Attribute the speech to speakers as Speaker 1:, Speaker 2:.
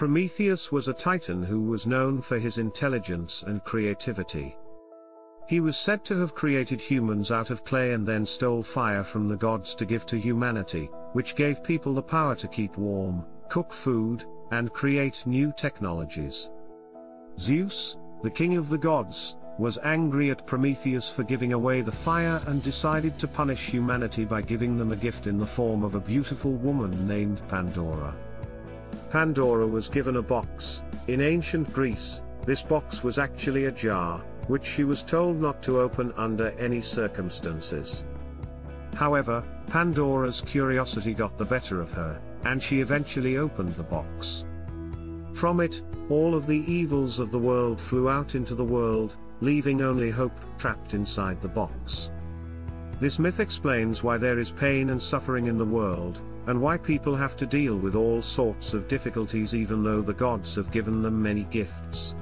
Speaker 1: Prometheus was a titan who was known for his intelligence and creativity. He was said to have created humans out of clay and then stole fire from the gods to give to humanity, which gave people the power to keep warm, cook food, and create new technologies. Zeus, the king of the gods, was angry at Prometheus for giving away the fire and decided to punish humanity by giving them a gift in the form of a beautiful woman named Pandora. Pandora was given a box. In ancient Greece, this box was actually a jar, which she was told not to open under any circumstances. However, Pandora's curiosity got the better of her, and she eventually opened the box. From it, all of the evils of the world flew out into the world, leaving only hope trapped inside the box. This myth explains why there is pain and suffering in the world, and why people have to deal with all sorts of difficulties even though the gods have given them many gifts.